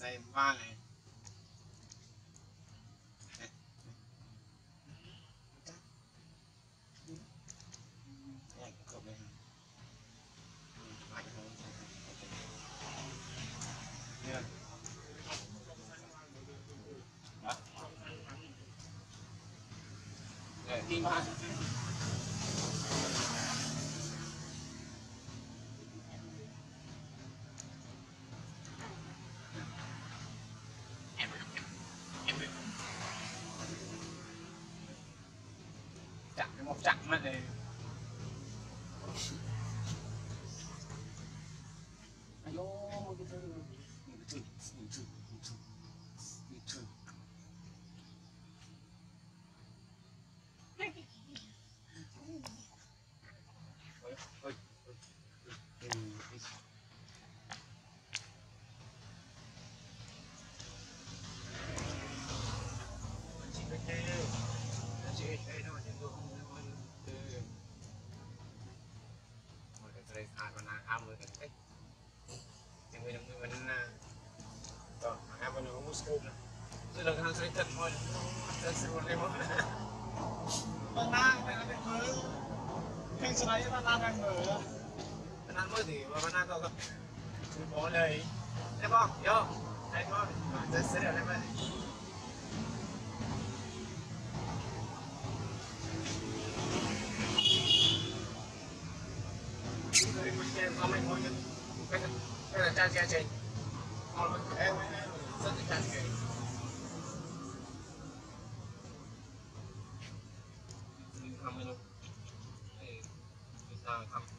dày ba này Kim ba cái một sự là một Vâng, na, này là cái thứ Hình sự này là na đang mở Bạn mới thì mà bạn đang có gặp Chú bó này Em con, vô Đây con, sẽ sẽ ở đây Hãy subscribe cho kênh Ghiền Mì Gõ Để không bỏ lỡ những video hấp dẫn Hôm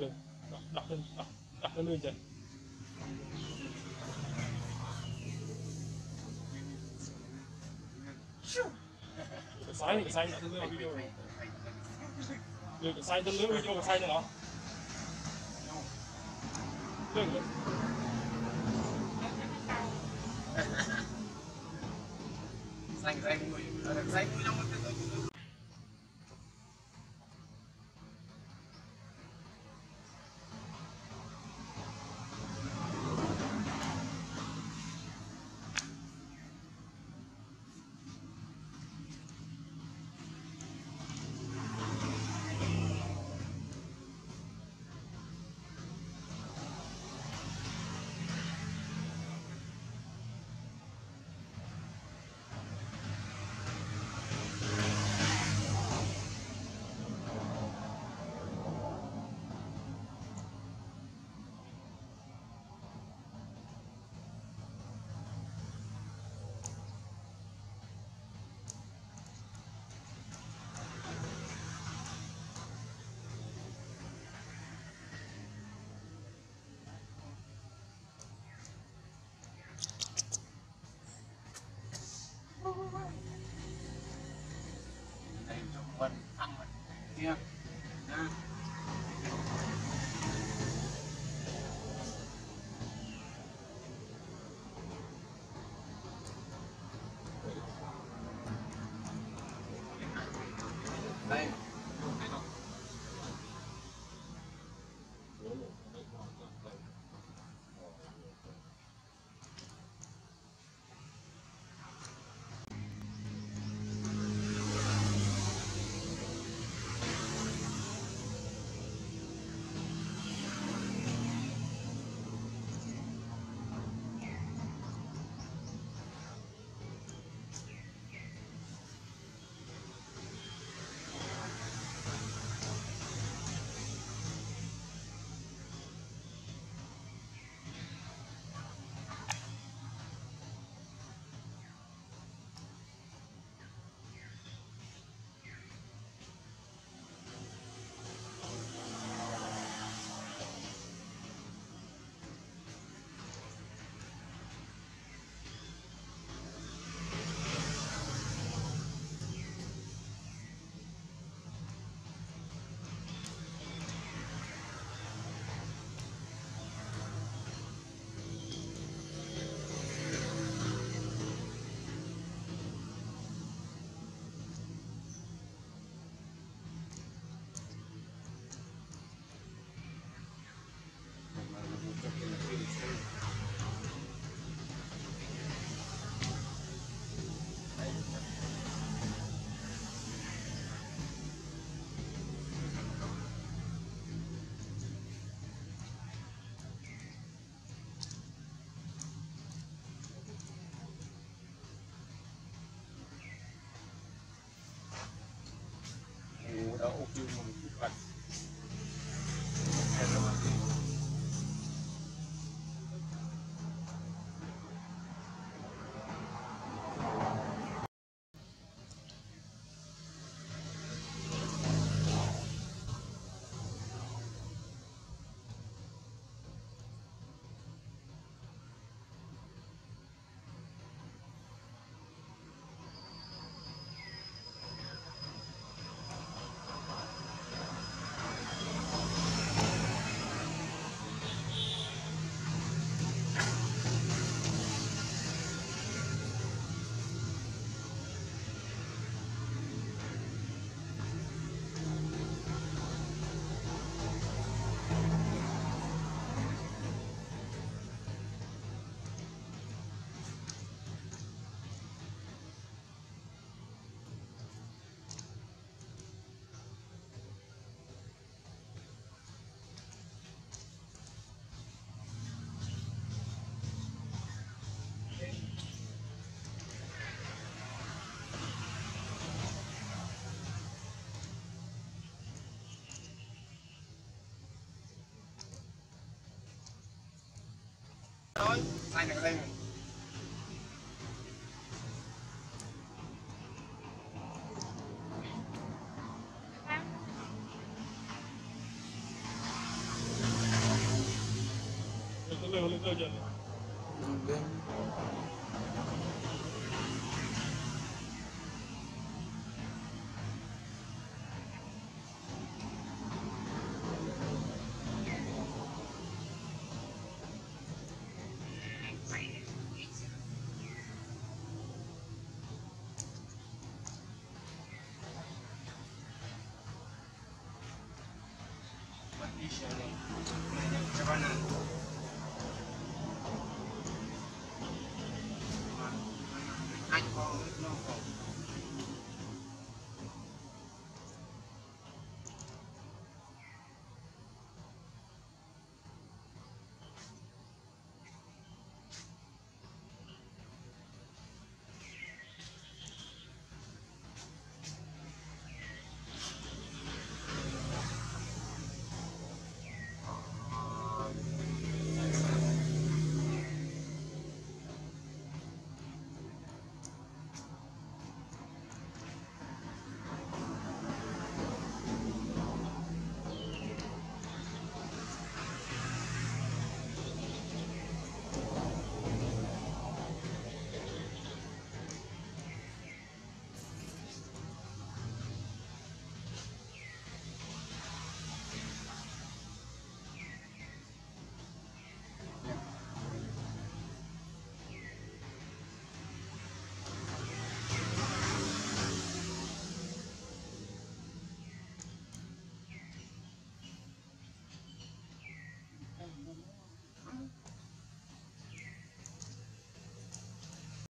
lên đặt, đặt lên đặt, đặt lên lên chạy cái sai cái sai tự sai video này. Được cái sai tự lưới video cái sai cho nó được rồi. Xanh. Xanh xanh. OK，愉快 yang lain Thank you.